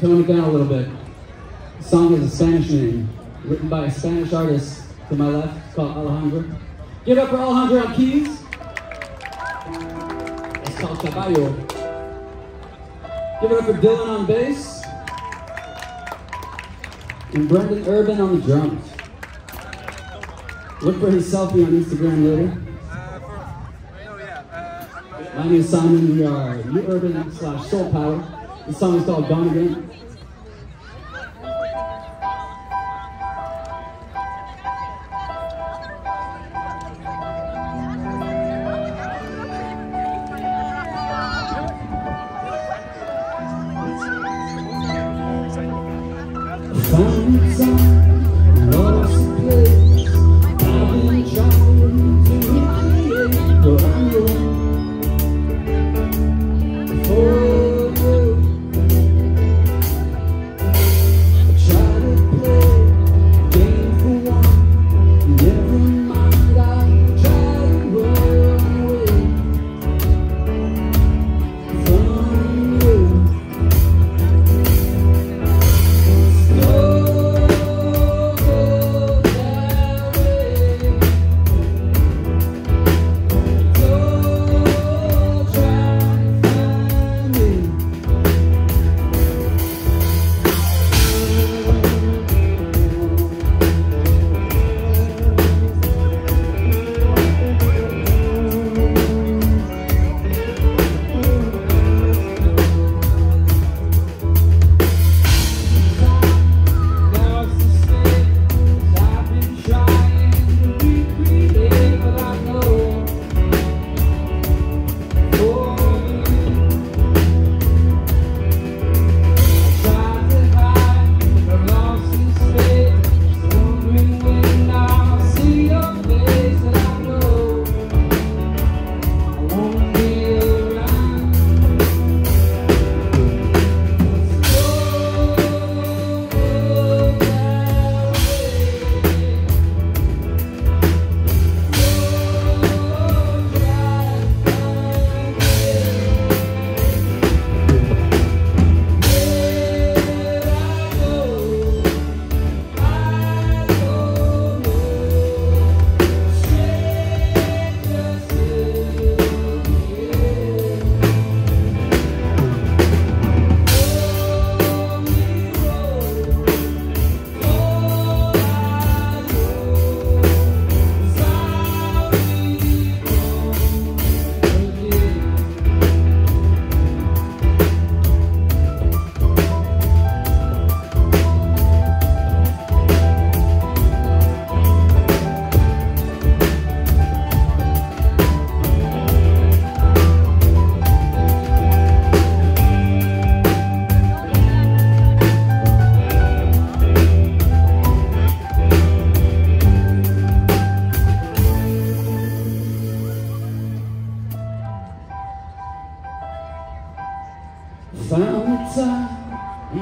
Tone it down a little bit. The song has a Spanish name, written by a Spanish artist to my left. It's called Alejandro. Give it up for Alejandro on keys. It's called Caballo. Give it up for Dylan on bass. And Brendan Urban on the drums. Look for his selfie on Instagram later. My name is Simon. We are New Urban slash Soul Power. This song is called Gone Again.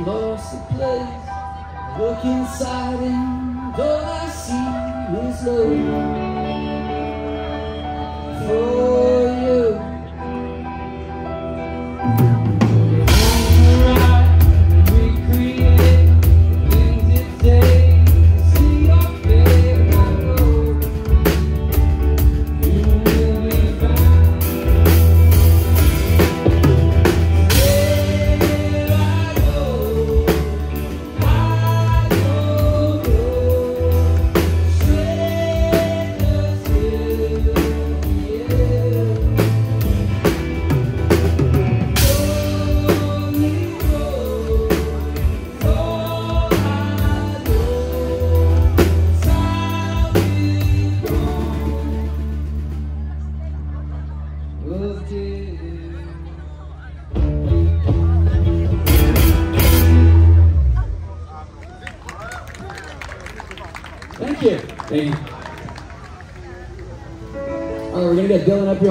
Lost the place. Look inside and all I see is love for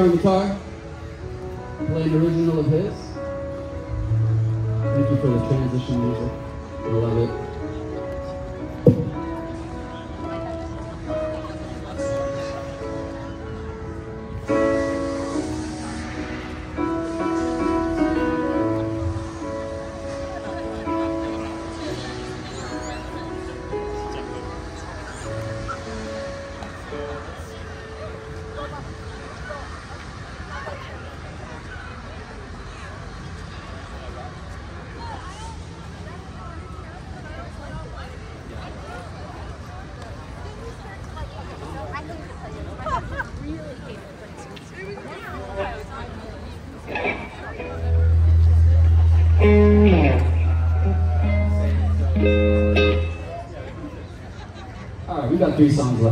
on guitar, play 对嗓子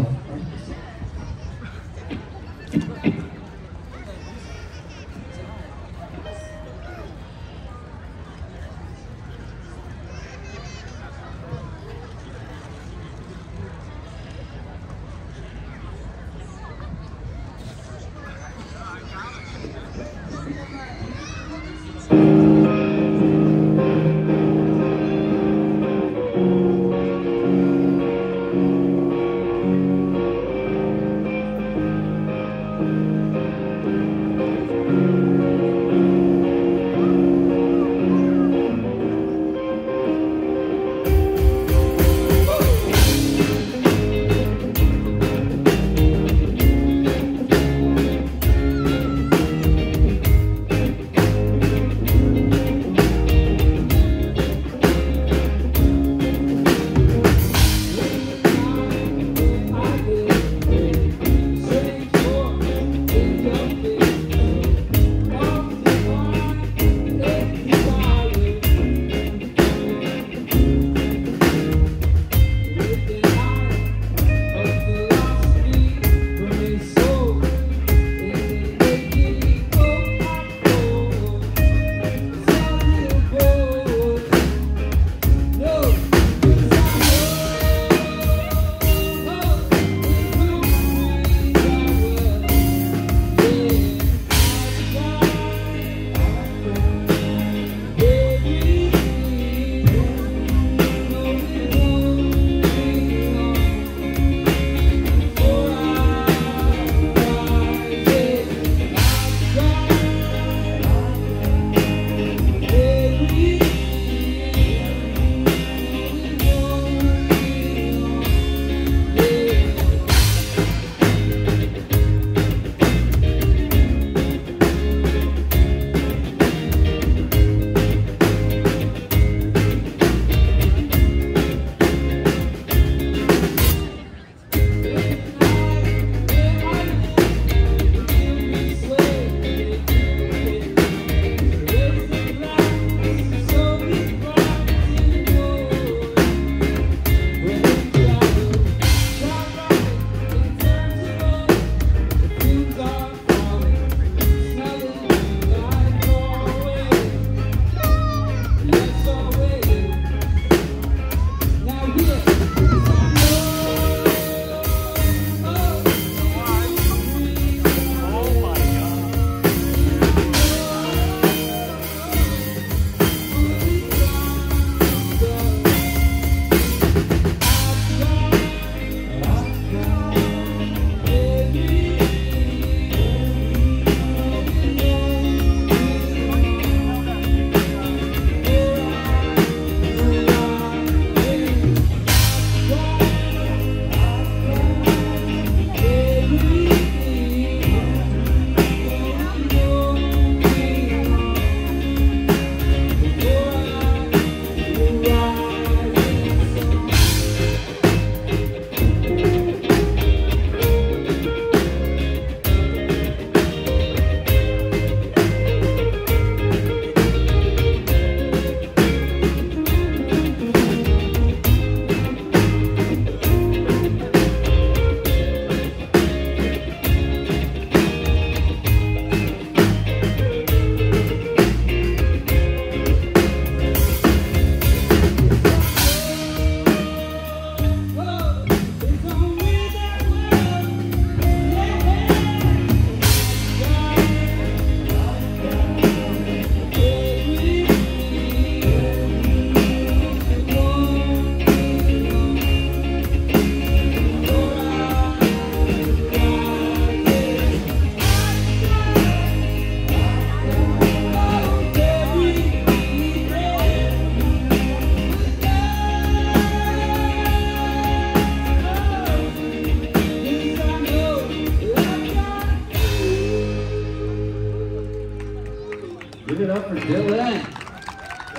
for Dylan.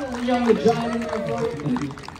Little young in there for.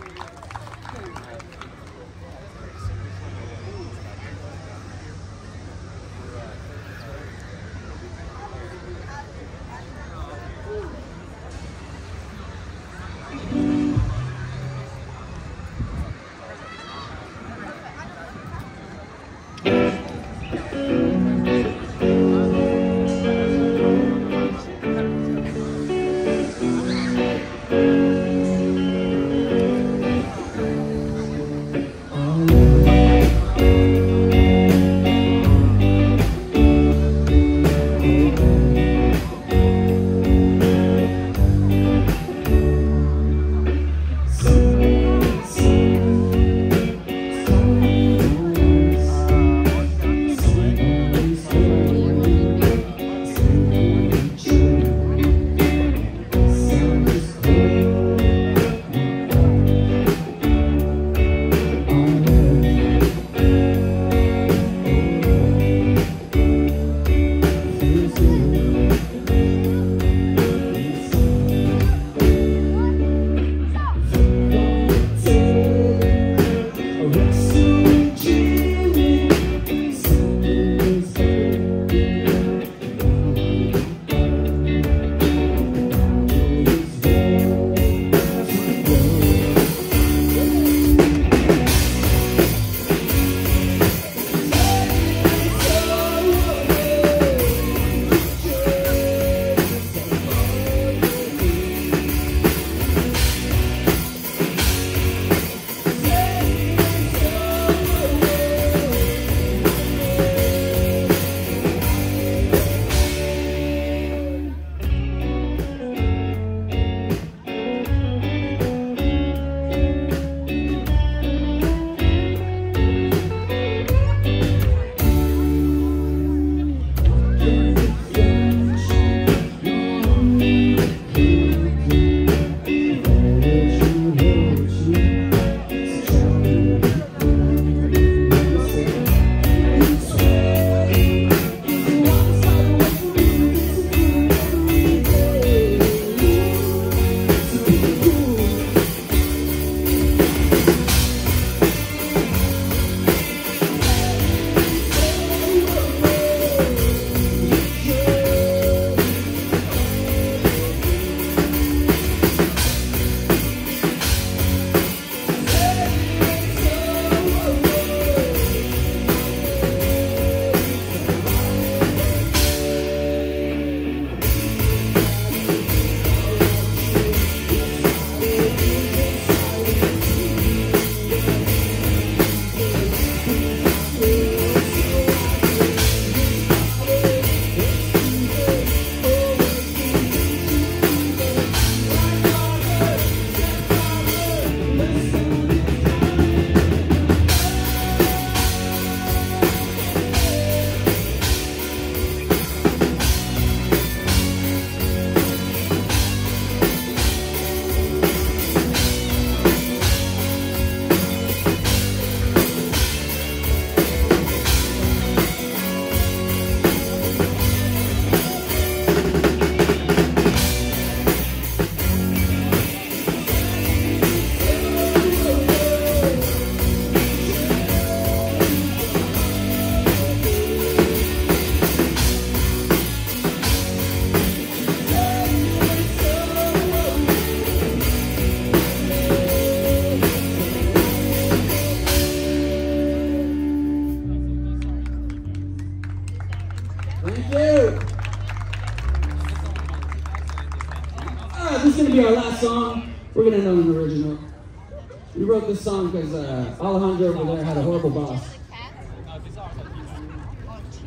Alejandro over there had a horrible boss.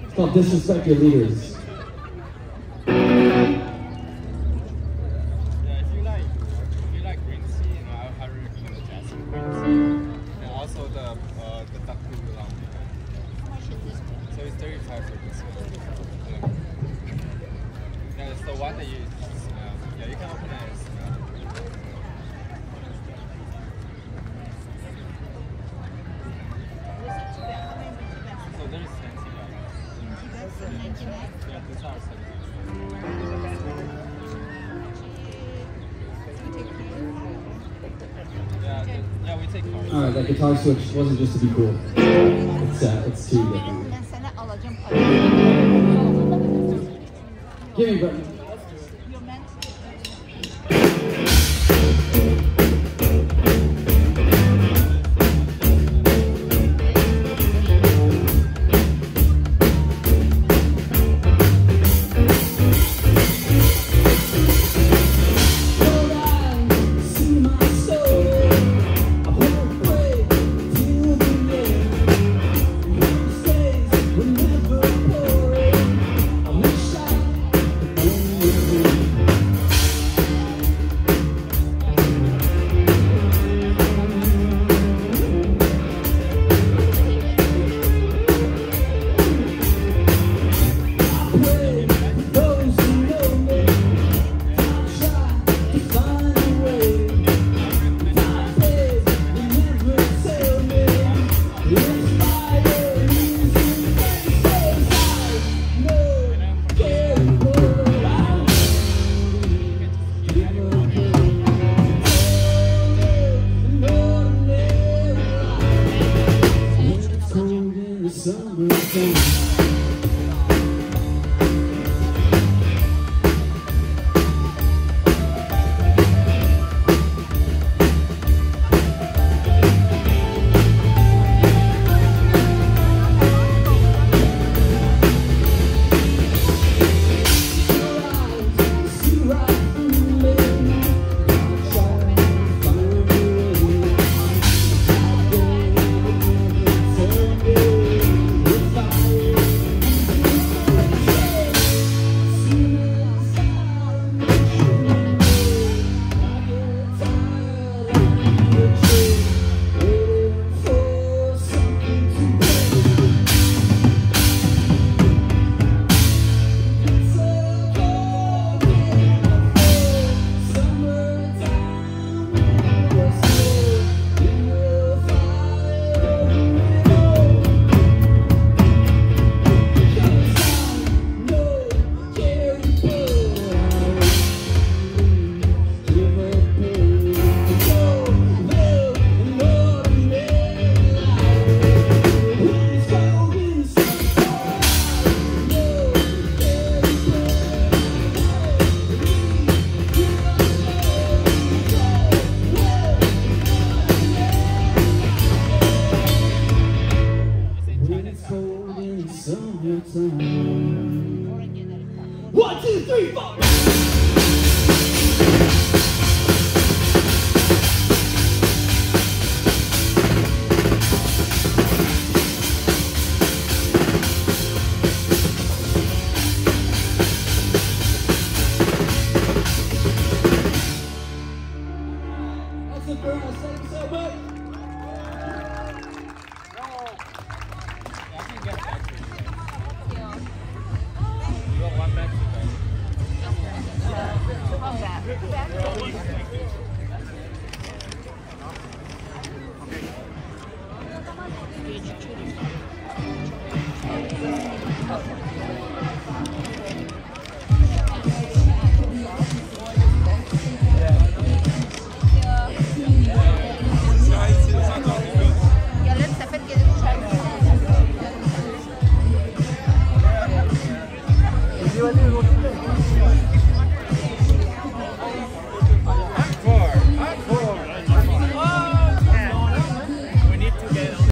It's called Disrespect Your Leaders. that guitar switch wasn't just to be cool. It's, uh, it's too good. Give me, but